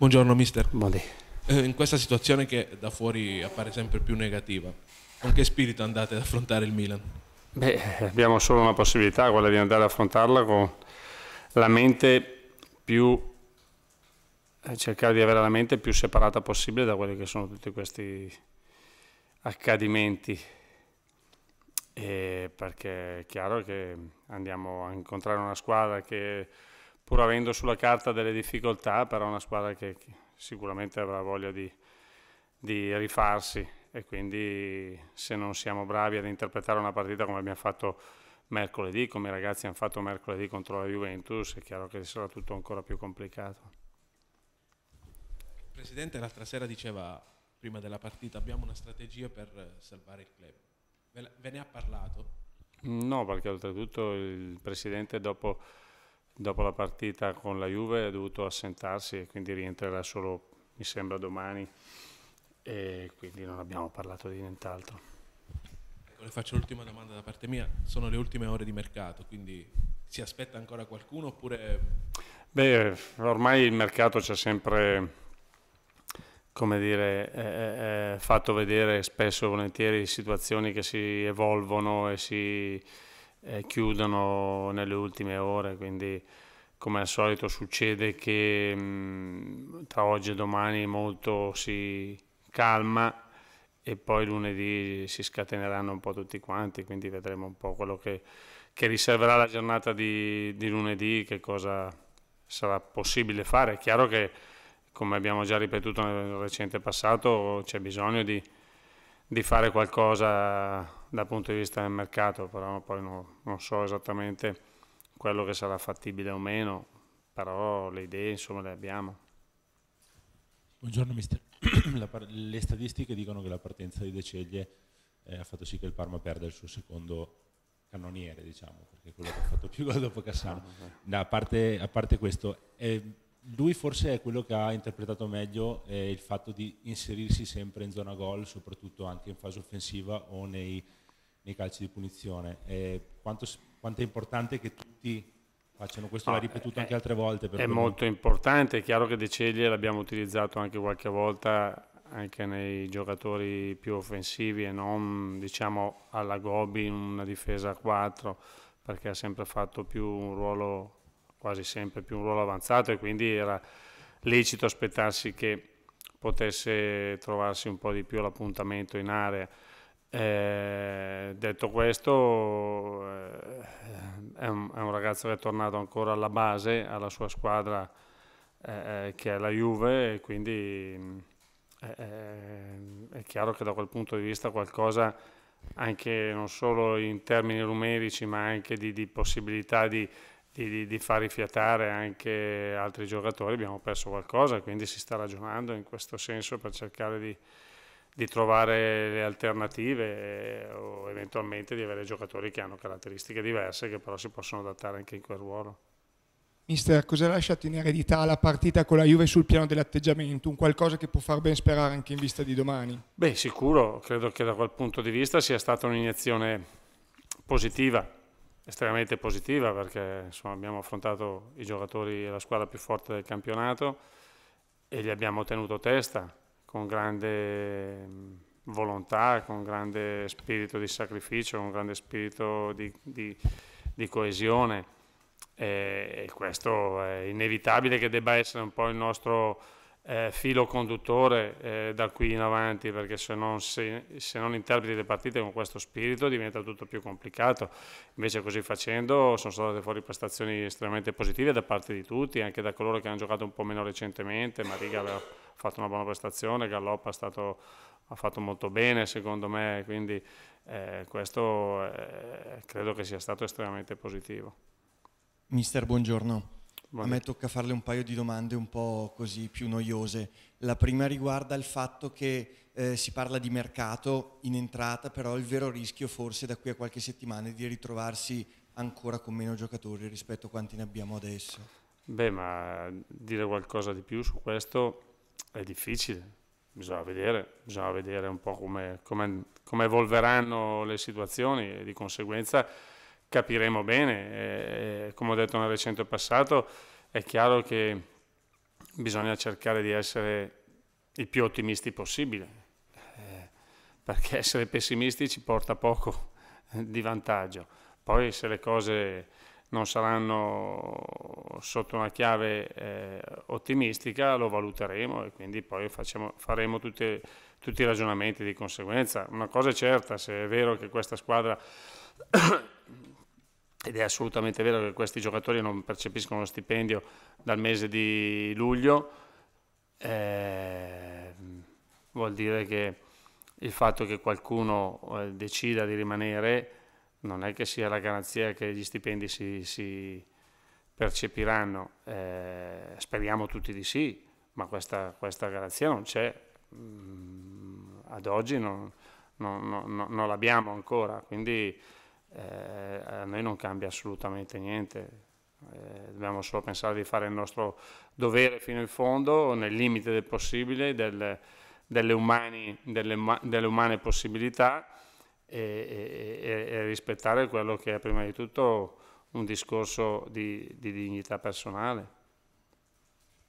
Buongiorno mister. Buondì. Eh, in questa situazione che da fuori appare sempre più negativa, con che spirito andate ad affrontare il Milan? Beh, abbiamo solo una possibilità, quella di andare ad affrontarla con la mente più eh, cercare di avere la mente più separata possibile da quelli che sono tutti questi accadimenti e perché è chiaro che andiamo a incontrare una squadra che pur avendo sulla carta delle difficoltà però è una squadra che sicuramente avrà voglia di, di rifarsi e quindi se non siamo bravi ad interpretare una partita come abbiamo fatto mercoledì, come i ragazzi hanno fatto mercoledì contro la Juventus, è chiaro che sarà tutto ancora più complicato. Il Presidente l'altra sera diceva, prima della partita, abbiamo una strategia per salvare il club. Ve ne ha parlato? No, perché oltretutto il Presidente dopo, dopo la partita con la Juve ha dovuto assentarsi e quindi rientrerà solo, mi sembra, domani e quindi non abbiamo parlato di nient'altro. Ecco, le faccio l'ultima domanda da parte mia, sono le ultime ore di mercato, quindi si aspetta ancora qualcuno oppure... Beh, ormai il mercato ci ha sempre, come dire, eh, eh, fatto vedere spesso e volentieri situazioni che si evolvono e si eh, chiudono nelle ultime ore, quindi come al solito succede che mh, tra oggi e domani molto si calma e poi lunedì si scateneranno un po' tutti quanti, quindi vedremo un po' quello che, che riserverà la giornata di, di, lunedì, che cosa sarà possibile fare. È chiaro che, come abbiamo già ripetuto nel recente passato, c'è bisogno di, di fare qualcosa dal punto di vista del mercato, però poi no, non so esattamente quello che sarà fattibile o meno, però le idee insomma le abbiamo. Buongiorno mister. le statistiche dicono che la partenza di De Ceglie eh, ha fatto sì che il Parma perda il suo secondo cannoniere, diciamo, perché è quello che ha fatto più gol dopo Cassano. No, a, parte, a, parte, questo, eh, lui forse è quello che ha interpretato meglio eh, il fatto di inserirsi sempre in zona gol, soprattutto anche in fase offensiva o nei, nei calci di punizione. Quanto, quanto è importante che tutti facciano questo ah, l'ha ripetuto è, anche altre volte. è molto importante, è chiaro che De Ceglie l'abbiamo utilizzato anche qualche volta anche nei giocatori più offensivi e non diciamo alla Gobi in una difesa a 4 perché ha sempre fatto più un ruolo, quasi sempre più un ruolo avanzato e quindi era lecito aspettarsi che potesse trovarsi un po' di più l'appuntamento in area. Eh, detto questo, eh, è, un, è, un, ragazzo che è tornato ancora alla base, alla sua squadra eh, eh che è la Juve, e quindi eh, è chiaro che da quel punto di vista qualcosa, anche non solo in termini numerici, ma anche di, di possibilità di, di, di, far rifiatare anche altri giocatori, abbiamo perso qualcosa, quindi si sta ragionando in questo senso per cercare di di trovare le alternative eh, o eventualmente di avere giocatori che hanno caratteristiche diverse che però si possono adattare anche in quel ruolo. Mister, cosa ha lasciato in eredità la partita con la Juve sul piano dell'atteggiamento? Un qualcosa che può far ben sperare anche in vista di domani? Beh, sicuro, credo che da quel punto di vista sia stata un'iniezione positiva, estremamente positiva, perché insomma, abbiamo affrontato i giocatori e la squadra più forte del campionato e gli abbiamo tenuto testa con grande volontà, con grande spirito di sacrificio, con grande spirito di, di, di coesione. E, questo è inevitabile che debba essere un po' il nostro eh, filo conduttore eh, da qui in avanti perché se non, se, se non, interpreti le partite con questo spirito diventa tutto più complicato. Invece così facendo sono state fuori prestazioni estremamente positive da parte di tutti anche da coloro che hanno giocato un po' meno recentemente Mariga aveva fatto una buona prestazione Galloppa stato, ha fatto molto bene secondo me quindi eh, questo eh, credo che sia stato estremamente positivo Mister, buongiorno. A me tocca farle un paio di domande un po' così più noiose. La prima riguarda il fatto che eh, si parla di mercato in entrata, però il vero rischio forse da qui a qualche settimana è di ritrovarsi ancora con meno giocatori rispetto a quanti ne abbiamo adesso. Beh, ma dire qualcosa di più su questo è difficile, bisogna vedere, bisogna vedere un po' come, come, come evolveranno le situazioni e di conseguenza capiremo bene. E, come ho detto nel recente passato, è chiaro che bisogna cercare di essere il più ottimisti possibile, eh, perché essere pessimisti ci porta poco di vantaggio. Poi se le cose non saranno sotto una chiave eh, ottimistica lo valuteremo e quindi poi facciamo, faremo tutti, tutti i ragionamenti di conseguenza. Una cosa è certa, se è vero che questa squadra ed è assolutamente vero che questi giocatori non percepiscono lo stipendio dal mese di luglio, eh, vuol dire che il fatto che qualcuno eh, decida di rimanere non è che sia la garanzia che gli stipendi si, si percepiranno, eh, speriamo tutti di sì, ma questa, questa garanzia non c'è, mm, ad oggi non, non, non, non l'abbiamo ancora, quindi eh, a noi non cambia assolutamente niente, eh, dobbiamo solo pensare di fare il nostro dovere fino in fondo, nel limite del possibile, del, delle, umani, delle, delle, umane possibilità e, e, e, rispettare quello che è prima di tutto un discorso di, di dignità personale.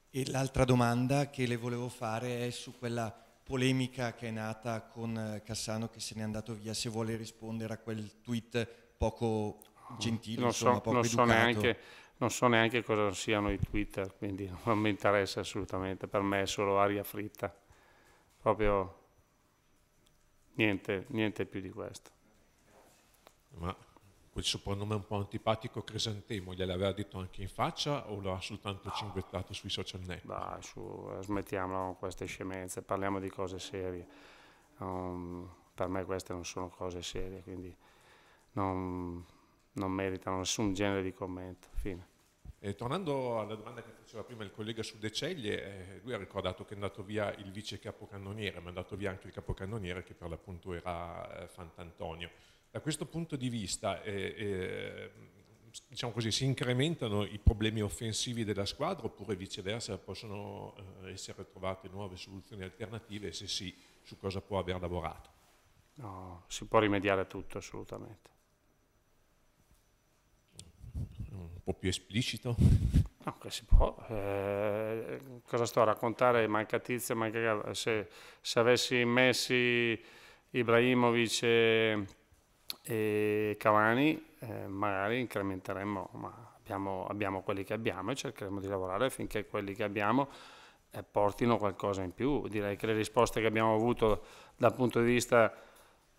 E l'altra domanda che le volevo fare è su quella polemica che è nata con eh, Cassano che se n'è andato via, se vuole rispondere a quel tweet poco gentile, non insomma, so, poco non educato. So neanche, non so neanche cosa siano i Twitter, quindi non mi interessa assolutamente, per me è solo aria fritta, proprio niente, niente più di questo. Ma quel soprannome un po' antipatico Cresantemo gliel'aveva detto anche in faccia o lo ha soltanto cinguettato sui social network? Dai, su, smettiamola con queste scemenze, parliamo di cose serie. Um, per me queste non sono cose serie, quindi non, non meritano nessun genere di commento. Fine. E tornando alla domanda che faceva prima il collega su De Ceglie, eh, lui ha ricordato che è andato via il vice capocannoniere, ma è andato via anche il capocannoniere che per l'appunto era eh, Fantantonio. Da questo punto di vista, eh, eh, diciamo così, si incrementano i problemi offensivi della squadra oppure viceversa possono eh, essere trovate nuove soluzioni alternative se sì, su cosa può aver lavorato? No, si può rimediare a tutto assolutamente. Un po' più esplicito? No, che si può. Eh, cosa sto a raccontare? Manca Tizia, manca... Se, se avessi messi Ibrahimovic e e Cavani eh, magari incrementeremo, ma abbiamo, abbiamo, quelli che abbiamo e cercheremo di lavorare affinché quelli che abbiamo eh, portino qualcosa in più. Direi che le risposte che abbiamo avuto dal punto di vista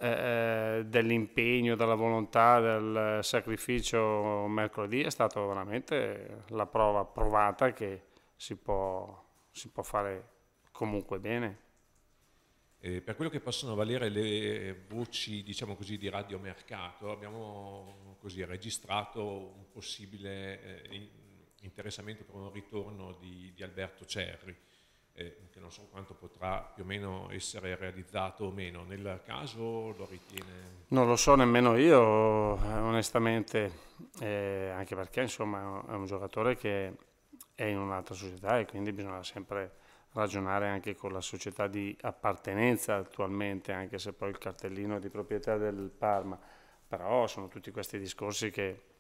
eh, eh dell'impegno, della volontà, del sacrificio mercoledì è stata veramente la prova provata che si può, si può fare comunque bene. Eh, per quello che possono valere le voci diciamo così, di radiomercato, abbiamo così, registrato un possibile eh, interessamento per un ritorno di, di Alberto Cerri, eh, che non so quanto potrà più o meno essere realizzato o meno. Nel caso lo ritiene? Non lo so nemmeno io, eh, onestamente, eh, anche perché insomma, è un giocatore che è in un'altra società e quindi bisogna sempre ragionare anche con la società di appartenenza attualmente, anche se poi il cartellino è di proprietà del Parma, però sono tutti questi discorsi che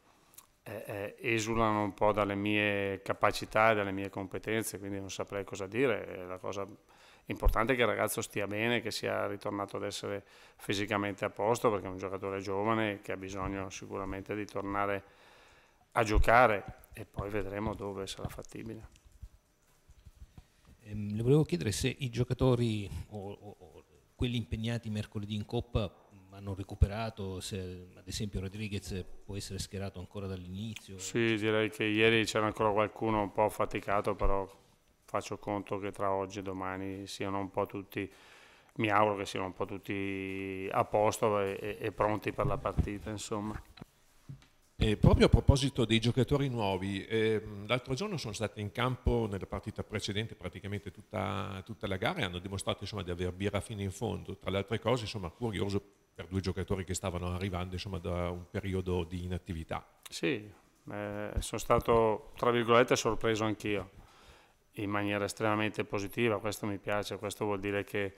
eh, eh, esulano un po' dalle mie capacità e dalle mie competenze, quindi non saprei cosa dire. La cosa importante è che il ragazzo stia bene, che sia ritornato ad essere fisicamente a posto, perché è un giocatore giovane che ha bisogno sicuramente di tornare a giocare e poi vedremo dove sarà fattibile. Ehm, le volevo chiedere se i giocatori o, o, o, quelli impegnati mercoledì in Coppa hanno recuperato, se ad esempio Rodriguez può essere schierato ancora dall'inizio. Sì, direi che ieri c'era ancora qualcuno un po' faticato, però faccio conto che tra oggi e domani siano un po' tutti, mi auguro che siano un po' tutti a posto e, e pronti per la partita, insomma. E proprio a proposito dei giocatori nuovi, eh, l'altro giorno sono stati in campo nella partita precedente praticamente tutta, tutta la gara e hanno dimostrato insomma, di aver birra fino in fondo. Tra le altre cose, insomma, curioso per due giocatori che stavano arrivando insomma, da un periodo di inattività. Sì, eh, sono stato, tra virgolette, sorpreso anch'io, in maniera estremamente positiva. Questo mi piace, questo vuol dire che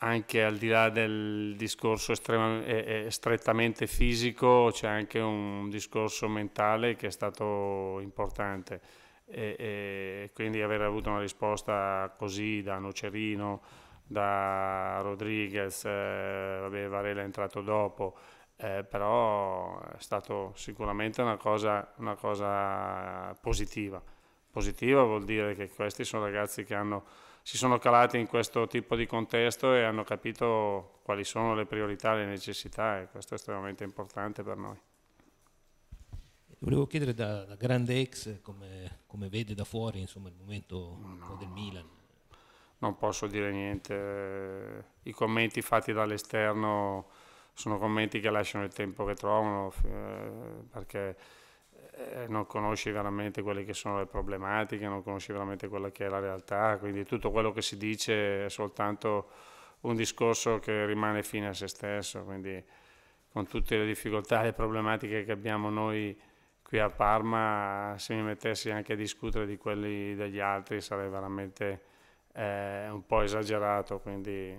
anche al di là del discorso estrema, strettamente fisico, c'è anche un discorso mentale che è stato importante. e, e quindi aver avuto una risposta così da Nocerino, da Rodriguez, eh, vabbè Varela è entrato dopo, eh, però è stato sicuramente una cosa, una cosa positiva. Positiva vuol dire che questi sono ragazzi che hanno, si sono calati in questo tipo di contesto e hanno capito quali sono le priorità, le necessità e questo è estremamente importante per noi. Volevo chiedere da, da grande ex come, come, vede da fuori insomma, il momento no. del Milan. Non posso dire niente, i commenti fatti dall'esterno sono commenti che lasciano il tempo che trovano eh, perché eh, non conosci veramente quelle che sono le problematiche, non conosci veramente quella che è la realtà, quindi tutto quello che si dice è soltanto un discorso che rimane fine a se stesso, quindi con tutte le difficoltà e le problematiche che abbiamo noi qui a Parma se mi mettessi anche a discutere di quelli degli altri sarei veramente eh, un po' esagerato, quindi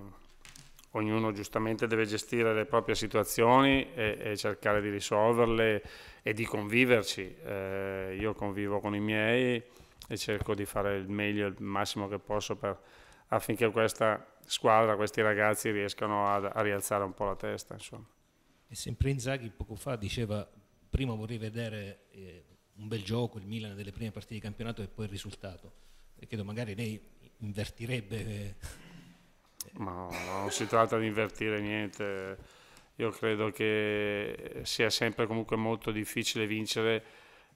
ognuno giustamente deve gestire le proprie situazioni e, e cercare di risolverle e di conviverci. Eh, io convivo con i miei e cerco di fare il meglio, il massimo che posso per, affinché questa squadra, questi ragazzi riescano a, a rialzare un po' la testa. Insomma. E sempre Inzaghi poco fa diceva prima vorrei vedere eh, un bel gioco, il Milan delle prime partite di campionato e poi il risultato. E credo magari lei invertirebbe. Eh. Ma non si tratta di invertire niente. Io credo che sia sempre comunque molto difficile vincere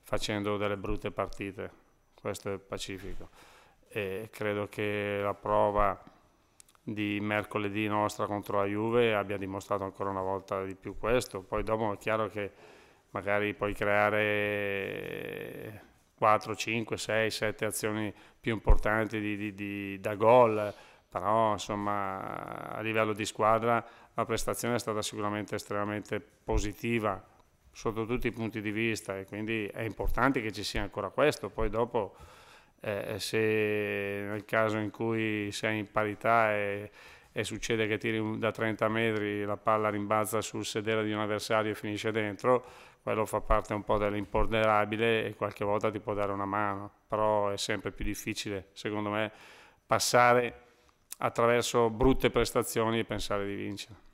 facendo delle brutte partite. Questo è pacifico. E credo che la prova di mercoledì nostra contro la Juve abbia dimostrato ancora una volta di più questo. Poi dopo è chiaro che magari puoi creare 4, 5, 6, 7 azioni più importanti di, di, di, da gol, però insomma a livello di squadra la prestazione è stata sicuramente estremamente positiva sotto tutti i punti di vista e quindi è importante che ci sia ancora questo, poi dopo eh, se nel caso in cui sei in parità e, e succede che tiri da 30 metri la palla rimbalza sul sedere di un avversario e finisce dentro, quello fa parte un po' dell'imponderabile e qualche volta ti può dare una mano, però è sempre più difficile, secondo me, passare attraverso brutte prestazioni e pensare di vincere.